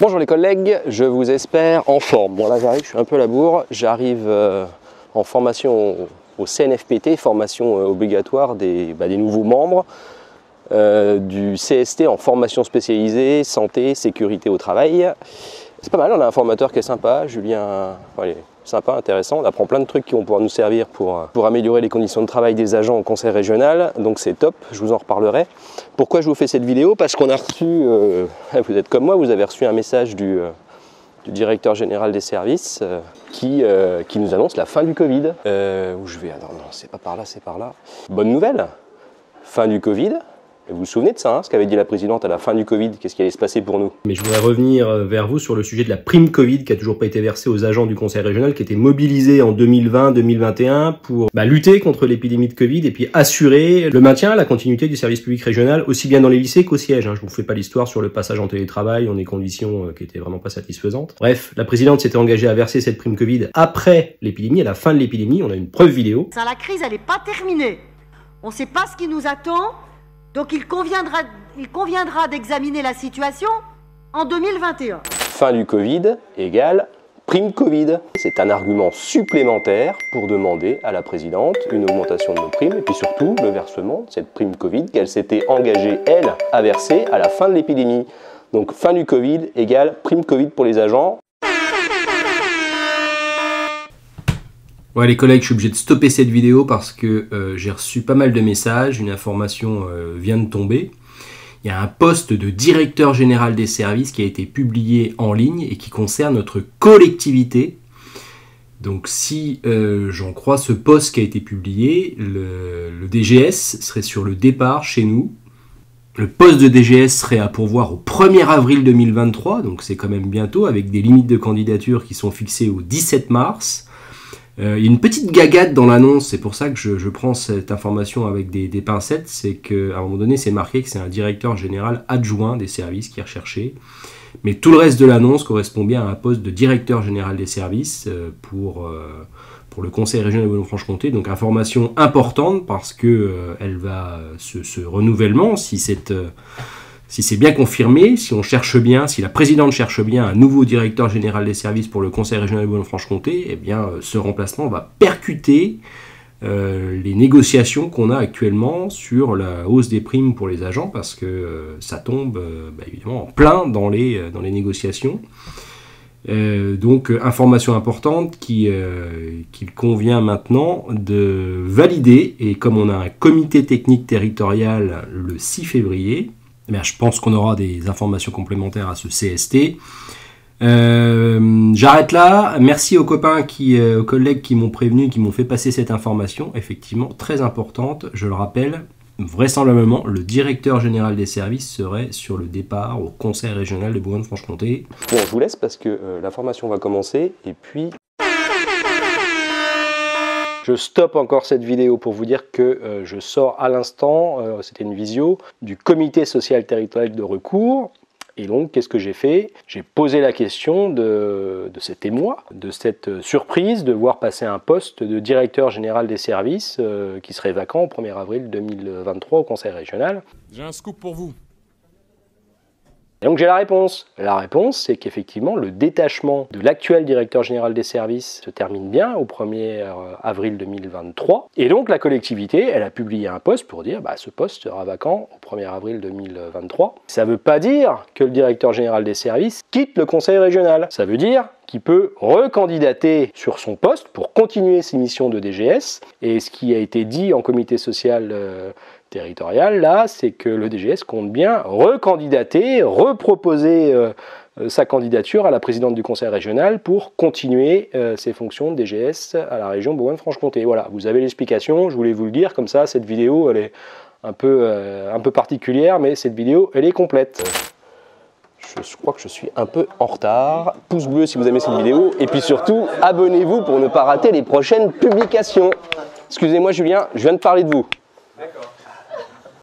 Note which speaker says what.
Speaker 1: Bonjour les collègues, je vous espère en forme. Bon là j'arrive, je suis un peu à la bourre, j'arrive euh, en formation au, CNFPT, formation euh, obligatoire des, bah, des nouveaux membres euh, du CST en formation spécialisée, santé, sécurité au travail. C'est pas mal, on a un formateur qui est sympa, Julien, il est sympa, intéressant, on apprend plein de trucs qui vont pouvoir nous servir pour, pour améliorer les conditions de travail des agents au conseil régional, donc c'est top, je vous en reparlerai. Pourquoi je vous fais cette vidéo? Parce qu'on a reçu, euh, vous êtes comme moi, vous avez reçu un message du, euh, directeur général des services euh, qui, euh, qui nous annonce la fin du Covid. Euh, où je vais non, non, c'est pas par là, c'est par là. Bonne nouvelle, fin du Covid. Vous vous souvenez de ça, hein, ce qu'avait dit la présidente à la fin du Covid, qu'est-ce qui allait se passer pour nous?
Speaker 2: Mais je voudrais revenir euh, vers vous sur le sujet de la prime Covid qui a toujours pas été versée aux agents du conseil régional qui étaient mobilisés en 2020-2021 pour bah, lutter contre l'épidémie de Covid et puis assurer le maintien, la continuité du service public régional aussi bien dans les lycées qu'au siège. Hein. Je vous fais pas l'histoire sur le passage en télétravail en des conditions euh, qui étaient vraiment pas satisfaisantes. Bref, la présidente s'était engagée à verser cette prime Covid après l'épidémie, à la fin de l'épidémie. On a une preuve vidéo.
Speaker 3: Ça, la crise, elle n'est pas terminée. On ne sait pas ce qui nous attend, donc il conviendra, d'examiner la situation en 2021.
Speaker 1: Fin du Covid égale prime Covid. C'est un argument supplémentaire pour demander à la présidente une augmentation de nos primes et puis surtout le versement de cette prime Covid qu'elle s'était engagée, elle, à verser à la fin de l'épidémie. Donc fin du Covid égale prime Covid pour les agents.
Speaker 2: Ouais les collègues, je suis obligé de stopper cette vidéo parce que euh, j'ai reçu pas mal de messages, une information euh, vient de tomber. Il y a un poste de directeur général des services qui a été publié en ligne et qui concerne notre collectivité. Donc si euh, j'en crois ce poste qui a été publié, le, le DGS serait sur le départ chez nous. Le poste de DGS serait à pourvoir au 1er avril 2023, donc c'est quand même bientôt, avec des limites de candidature qui sont fixées au 17 mars. Euh, il y a une petite gagade dans l'annonce, c'est pour ça que je, prends cette information avec des, pincettes, c'est qu'à un moment donné c'est marqué que c'est un directeur général adjoint des services qui est recherché. Mais tout le reste de l'annonce correspond bien à un poste de directeur général des services euh, pour, euh, pour le Conseil régional de Wallon-Franche-Comté. Donc information importante parce que va ce, ce renouvellement, si c'est euh, si c'est bien confirmé, si on cherche bien, si la présidente cherche bien un nouveau directeur général des services pour le Conseil régional de Wallon-Franche-Comté, eh bien euh, ce remplacement va percuter euh, les négociations qu'on a actuellement sur la hausse des primes pour les agents parce que euh, ça tombe bah, évidemment en plein dans les, dans les négociations. Donc, information importante qui, qu'il convient maintenant de valider. Et comme on a un comité technique territorial le 6 février, je pense qu'on aura des informations complémentaires à ce CST. Euh, J'arrête là. Merci aux copains, euh, aux collègues qui m'ont prévenu, qui m'ont fait passer cette information. Effectivement, très importante. Je le rappelle, vraisemblablement, le directeur général des services serait sur le départ au conseil régional de Bourgogne-Franche-Comté.
Speaker 1: Bon, je vous laisse parce que euh, la formation va commencer et puis... Je stoppe encore cette vidéo pour vous dire que euh, je sors à l'instant, euh, c'était une visio, du comité social territorial de recours. Et donc, qu'est-ce que j'ai fait? J'ai posé la question de, cet émoi, de cette euh, surprise de voir passer un poste de directeur général des services qui serait vacant au 1er avril 2023 au Conseil régional.
Speaker 4: J'ai un scoop pour vous.
Speaker 1: Et donc j'ai la réponse. La réponse, c'est qu'effectivement, le détachement de l'actuel directeur général des services se termine bien au 1er avril 2023. Et donc la collectivité, elle a publié un poste pour dire, bah, ce poste sera vacant au 1er avril 2023. Ça ne veut pas dire que le directeur général des services quitte le conseil régional. Ça veut dire qu'il peut recandidater sur son poste pour continuer ses missions de DGS. Et ce qui a été dit en comité social euh, territorial, là, c'est que le DGS compte bien recandidater, reproposer euh, euh, sa candidature à la présidente du conseil régional pour continuer euh, ses fonctions de DGS à la région Bourgogne-Franche-Comté. Voilà, vous avez l'explication, je voulais vous le dire, comme ça, cette vidéo, elle est un peu, un peu particulière, mais cette vidéo, elle est complète. Je crois que je suis un peu en retard. Pouce bleu si vous aimez cette vidéo. Et puis surtout, abonnez-vous pour ne pas rater les prochaines publications. Excusez-moi Julien, je viens de parler de vous.
Speaker 4: D'accord.